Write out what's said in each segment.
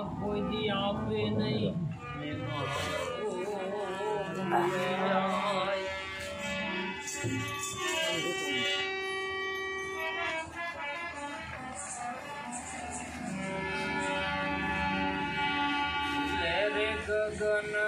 I don't know.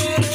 Thank